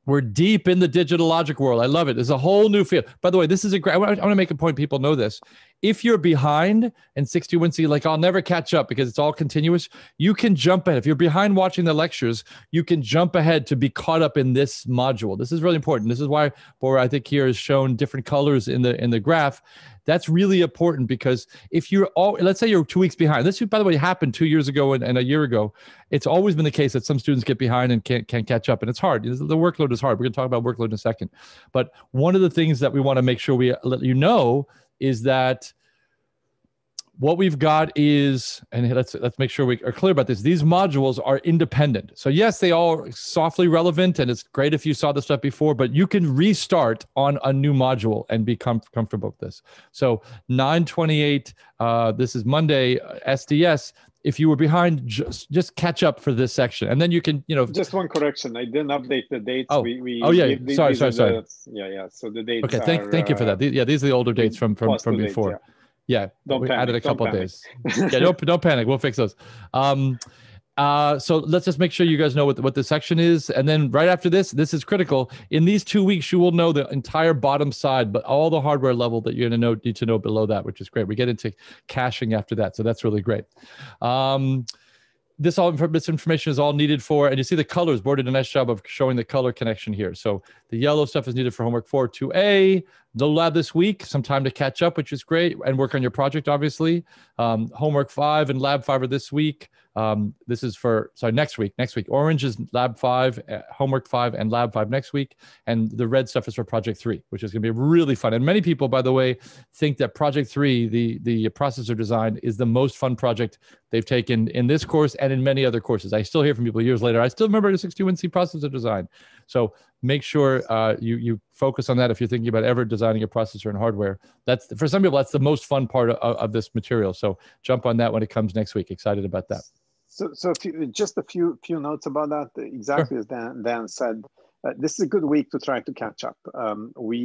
we're deep in the digital logic world. I love it. There's a whole new field. By the way, this is a great. I want to make a point. People know this. If you're behind and 61C, like I'll never catch up because it's all continuous, you can jump ahead. If you're behind watching the lectures, you can jump ahead to be caught up in this module. This is really important. This is why Bora, I think here has shown different colors in the in the graph. That's really important because if you're all, let's say you're two weeks behind. This, by the way, happened two years ago and, and a year ago. It's always been the case that some students get behind and can't can't catch up, and it's hard. The workload is hard. We're going to talk about workload in a second. But one of the things that we want to make sure we let you know is that what we've got is and let's let's make sure we are clear about this these modules are independent. So yes they all softly relevant and it's great if you saw this stuff before but you can restart on a new module and be com- comfortable with this. So 928 uh, this is monday uh, sds if you were behind just just catch up for this section. And then you can you know just one correction. I didn't update the dates. Oh, we, we, oh yeah we, sorry sorry sorry the, yeah yeah. So the dates okay thank, are, thank you for that. yeah these are the older dates from from from before. dates, yeah. yeah don't we panic, added a couple days. Yeah don't, don't panic. We'll fix those. Um uh, so let's just make sure you guys know what, what the section is. And then right after this, this is critical. In these two weeks, you will know the entire bottom side, but all the hardware level that you're going to know, need to know below that, which is great. We get into caching after that. So that's really great. Um, this all this information is all needed for, and you see the colors. Bora did a nice job of showing the color connection here. So the yellow stuff is needed for homework four, two A. No lab this week, some time to catch up, which is great, and work on your project, obviously. Um, homework five and lab five are this week. Um, this is for sorry next week. Next week, orange is lab five, uh, homework five, and lab five next week, and the red stuff is for project three, which is going to be really fun. And many people, by the way, think that project three, the the processor design, is the most fun project they've taken in this course and in many other courses. I still hear from people years later. I still remember the 61C processor design. So make sure uh, you you focus on that if you're thinking about ever designing a processor and hardware. That's for some people that's the most fun part of, of this material. So jump on that when it comes next week. Excited about that. So, so just a few few notes about that. Exactly sure. as Dan, Dan said, uh, this is a good week to try to catch up. Um, we,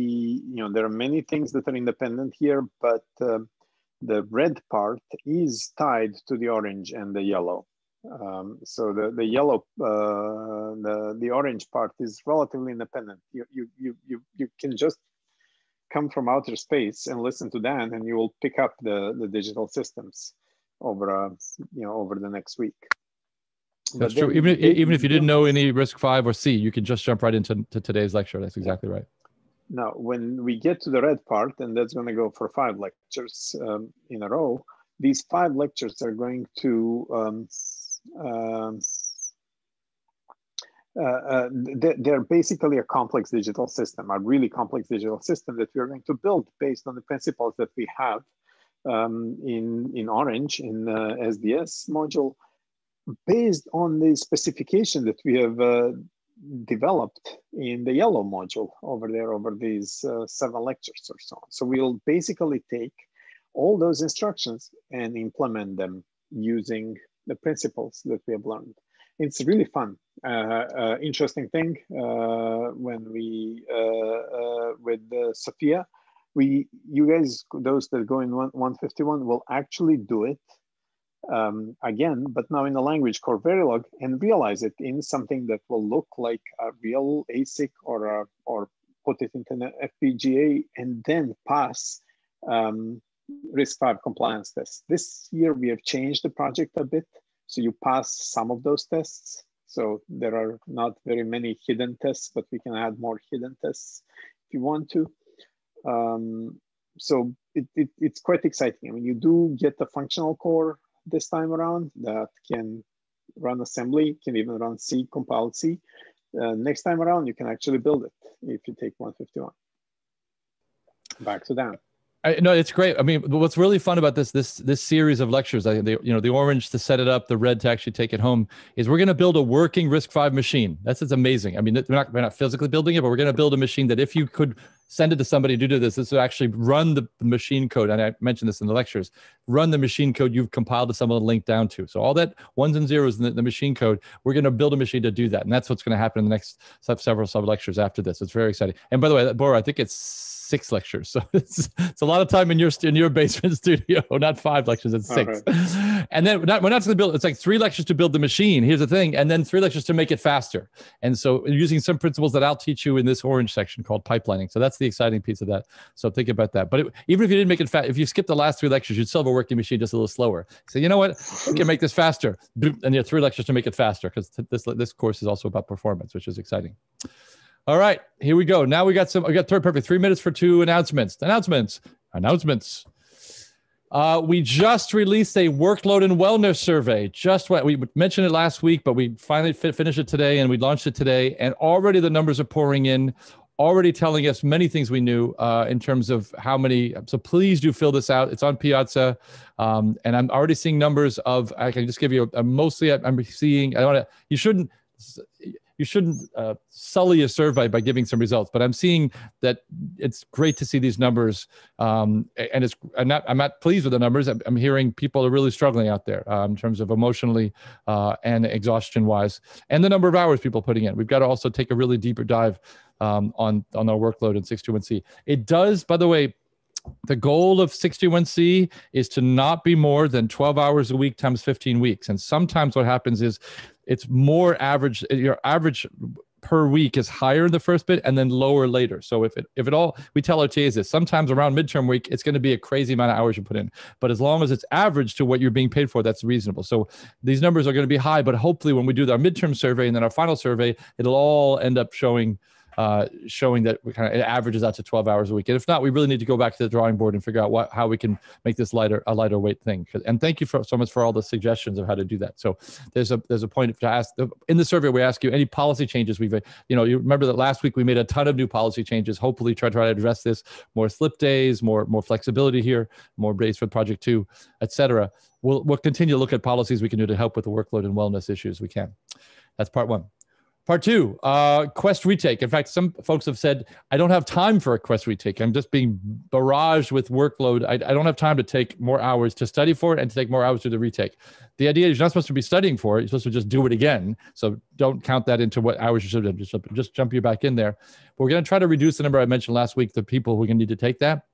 you know, there are many things that are independent here, but uh, the red part is tied to the orange and the yellow. Um, so the the yellow, uh, the the orange part is relatively independent. You you you you you can just come from outer space and listen to Dan, and you will pick up the the digital systems over uh, you know over the next week. That's true. Even even if you didn't know any RISC-V or C, you can just jump right into to today's lecture. That's exactly right. Now, when we get to the red part, and that's going to go for five lectures um, in a row, these five lectures are going to um, um, uh, uh, they're basically a complex digital system, a really complex digital system that we're going to build based on the principles that we have um, in, in Orange, in the SDS module, based on the specification that we have uh, developed in the yellow module over there over these uh, seven lectures or so. So we'll basically take all those instructions and implement them using the principles that we have learned. It's really fun, uh, uh interesting thing uh, when we, with Sophia, we you guys those that go in 151 will actually do it um, again but now in a language called verilog and realize it in something that will look like a real asic or a, or put it into an fpga and then pass um, RISC-V compliance tests. This year we have changed the project a bit so you pass some of those tests. So there are not very many hidden tests but we can add more hidden tests if you want to um, so it, it, it's quite exciting. I mean, you do get the functional core this time around that can run assembly, can even run C, compiled C. Uh, next time around, you can actually build it if you take 151. Back to Dan. I, no, it's great. I mean, what's really fun about this this this series of lectures, I the you know the orange to set it up, the red to actually take it home, is we're going to build a working RISC-V machine. That's it's amazing. I mean, we're not we're not physically building it, but we're going to build a machine that if you could send it to somebody to do this, this will actually run the, the machine code. And I mentioned this in the lectures. Run the machine code you've compiled to some of the link down to. So all that ones and zeros in the, the machine code, we're going to build a machine to do that, and that's what's going to happen in the next several sub lectures after this. It's very exciting. And by the way, Bora, I think it's six lectures. So it's, it's a lot of time in your in your basement studio, not five lectures, it's six. Right. And then we're not, we're not going to build, it's like three lectures to build the machine. Here's the thing. And then three lectures to make it faster. And so using some principles that I'll teach you in this orange section called pipelining. So that's the exciting piece of that. So think about that. But it, even if you didn't make it fast, if you skip the last three lectures, you'd still have a working machine just a little slower. So you know what? We can make this faster. And you have three lectures to make it faster because this this course is also about performance, which is exciting. All right, here we go. Now we got some. We got third perfect. Three minutes for two announcements. Announcements. Announcements. Uh, we just released a workload and wellness survey. Just what we mentioned it last week, but we finally fi- finished it today and we launched it today. And already the numbers are pouring in, already telling us many things we knew uh, in terms of how many. So please do fill this out. It's on Piazza, um, and I'm already seeing numbers of. I can just give you a, a mostly. I'm seeing. I don't. Wanna, you shouldn't you shouldn't uh, sully a survey by giving some results. But I'm seeing that it's great to see these numbers, um, and it's I'm not I'm not pleased with the numbers. I'm, I'm hearing people are really struggling out there um, in terms of emotionally uh, and exhaustion wise, and the number of hours people putting in. We've got to also take a really deeper dive um, on on our workload in 61C. It does, by the way, the goal of 61C is to not be more than 12 hours a week times 15 weeks. And sometimes what happens is it's more average. Your average per week is higher in the first bit and then lower later. So if it if it all we tell our TAs this sometimes around midterm week it's going to be a crazy amount of hours you put in. But as long as it's average to what you're being paid for, that's reasonable. So these numbers are going to be high, but hopefully when we do our midterm survey and then our final survey, it'll all end up showing uh, showing that we kind of it averages out to 12 hours a week. And if not, we really need to go back to the drawing board and figure out what how we can make this lighter a lighter weight thing. And thank you for, so much for all the suggestions of how to do that. So there's a there's a point to ask in the survey we ask you any policy changes we've you know you remember that last week we made a ton of new policy changes. Hopefully try try to address this more slip days, more more flexibility here, more days for project two, etc. We'll we'll continue to look at policies we can do to help with the workload and wellness issues we can. That's part one. Part two, uh, quest retake. In fact, some folks have said, I don't have time for a quest retake. I'm just being barraged with workload. I, I don't have time to take more hours to study for it and to take more hours to the retake. The idea is you're not supposed to be studying for it. You're supposed to just do it again. So don't count that into what hours you should have. Just, just jump you back in there. But we're going to try to reduce the number I mentioned last week, the people who are going to need to take that.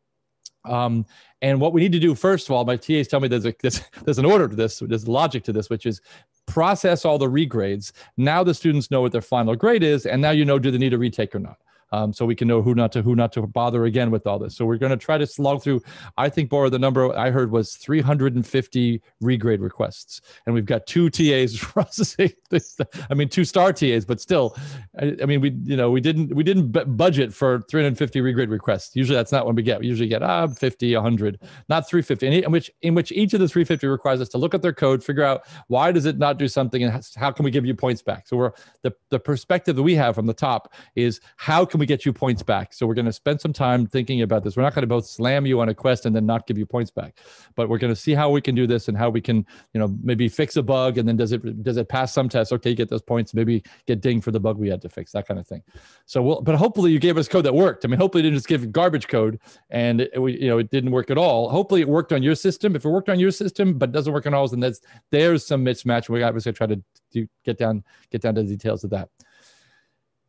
Um, and what we need to do, first of all, my TAs tell me there's, a, there's, there's an order to this, there's logic to this, which is process all the regrades. Now the students know what their final grade is, and now you know do they need a retake or not um, so we can know who not to who not to bother again with all this. So we're going to try to slog through. I think, Bora, the number I heard was 350 regrade requests, and we've got two TAs processing this. I mean, two star TAs, but still, I, I mean, we you know we didn't we didn't budget for 350 regrade requests. Usually that's not what we get. We usually get ah 50, 100, not 350. In which in which each of the 350 requires us to look at their code, figure out why does it not do something, and how can we give you points back. So we're the the perspective that we have from the top is how can can we get you points back? So we're going to spend some time thinking about this. We're not going to both slam you on a quest and then not give you points back, but we're going to see how we can do this and how we can, you know, maybe fix a bug and then does it does it pass some tests? Okay, get those points. Maybe get dinged for the bug we had to fix. That kind of thing. So we'll, but hopefully you gave us code that worked. I mean, hopefully you didn't just give garbage code and it, you know it didn't work at all. Hopefully it worked on your system. If it worked on your system but doesn't work on ours, then that's there's some mismatch. We obviously try to do, get down get down to the details of that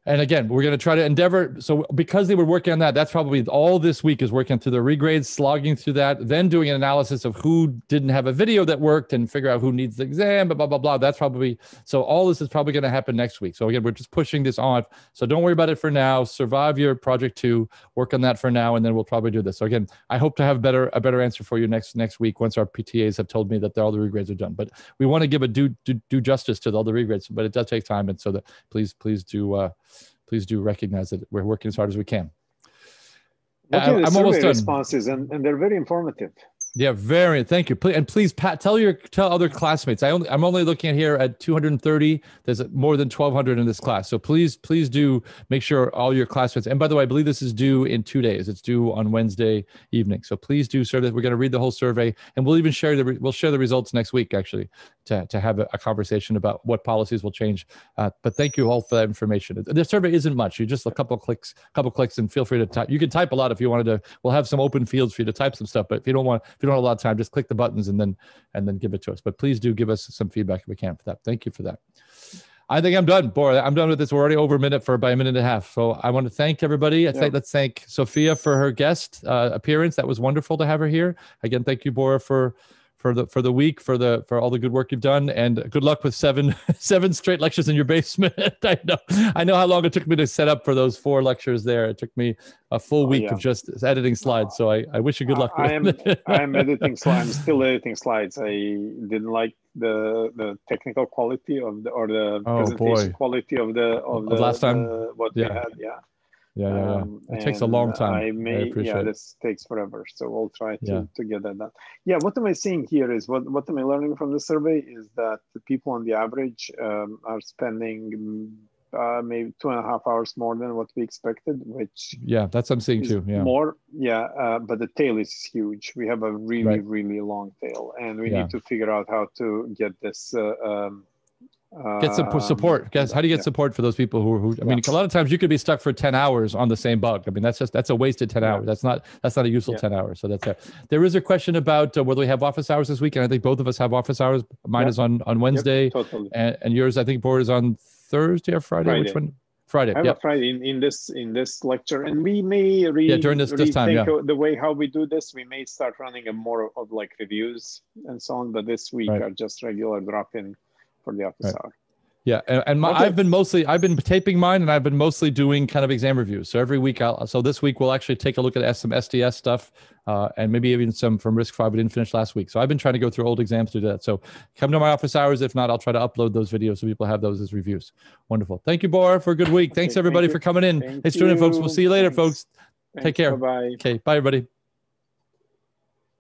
and again, we're going to try to endeavor. So, because they were working on that, that's probably all this week is working through the regrades, slogging through that, then doing an analysis of who didn't have a video that worked and figure out who needs the exam, blah, blah, blah, blah. That's probably so. All this is probably going to happen next week. So, again, we're just pushing this on. So, don't worry about it for now. Survive your project two, work on that for now, and then we'll probably do this. So, again, I hope to have better a better answer for you next next week once our PTAs have told me that all the regrades are done. But we want to give a due, due, due justice to all the regrades, but it does take time. And so, that please, please do. Uh, please do recognize that we're working as hard as we can. uh, I'm almost done. Responses and, and they're very informative. Yeah, very. Thank you. Please, and please, Pat, tell your tell other classmates. I only I'm only looking here at 230. There's more than 1,200 in this class. So please, please do make sure all your classmates. And by the way, I believe this is due in two days. It's due on Wednesday evening. So please do serve survey. We're going to read the whole survey, and we'll even share the we'll share the results next week actually to to have a, a conversation about what policies will change. Uh, but thank you all for that information. The survey isn't much. You just a couple clicks, couple clicks, and feel free to type. You can type a lot if you wanted to. We'll have some open fields for you to type some stuff. But if you don't want, if you don't have a lot of time, just click the buttons and then and then give it to us. But please do give us some feedback if we can for that. Thank you for that. I think I'm done. Boy, I'm done with this. We're already over a minute for by a minute and a half. So I want to thank everybody. I yeah. think let's thank Sophia for her guest uh, appearance. That was wonderful to have her here. Again, thank you, Bora, for for the for the week for the for all the good work you've done and good luck with seven seven straight lectures in your basement i know i know how long it took me to set up for those four lectures there it took me a full Oh, week yeah. of just editing slides so i i wish you good luck I am I am editing slides. I'm still editing slides. I didn't like the the technical quality of the or the Oh, presentation boy. quality of the of Of the last time? what Yeah. we had. Yeah. Yeah yeah, yeah. Um, it takes a long time I may, appreciate yeah, this takes forever. So we'll try to, Yeah. to get that done. Yeah, what am I seeing here is what, what am I learning from the survey is that the people on the average um, are spending mm, uh, maybe two and a half hours more than what we expected, which yeah that's what i'm seeing too yeah more. Yeah, uh, but the tail is huge. We have a really, Right. really long tail, and we Yeah. need to figure out how to get this. Uh, um, get some um, support guys how do you get yeah. support for those people who, who i mean a lot of times you could be stuck for 10 hours on the same bug i mean that's just that's a wasted 10 Yeah. hours that's not that's not a useful Yeah. 10 hours so that's it there is a question about uh, whether we have office hours this week and i think both of us have office hours mine Yeah. is on on Yep, wednesday totally. and, and yours i think Bora is on thursday or friday, which one friday I have yeah a Friday in, in this in this lecture, and we may re- Yeah, during this- this time, yeah. the way how we do this. We may start running a more of like reviews and so on, but this week Right. are just regular drop in for the office Right. hour. Yeah, and, and my, Okay. I've been mostly I've been taping mine, and I've been mostly doing kind of exam reviews. So every week, I'll so this week we'll actually take a look at some SDS stuff, uh, and maybe even some from RISC-V we didn't finish last week. So I've been trying to go through old exams to do that. So come to my office hours. If not, I'll try to upload those videos so people have those as reviews. Wonderful. Thank you, Bora, for a good week. Thanks everybody thank for coming in. Thank hey, student folks, we'll see you later, Thanks. folks. Take care. Bye. Okay, bye everybody.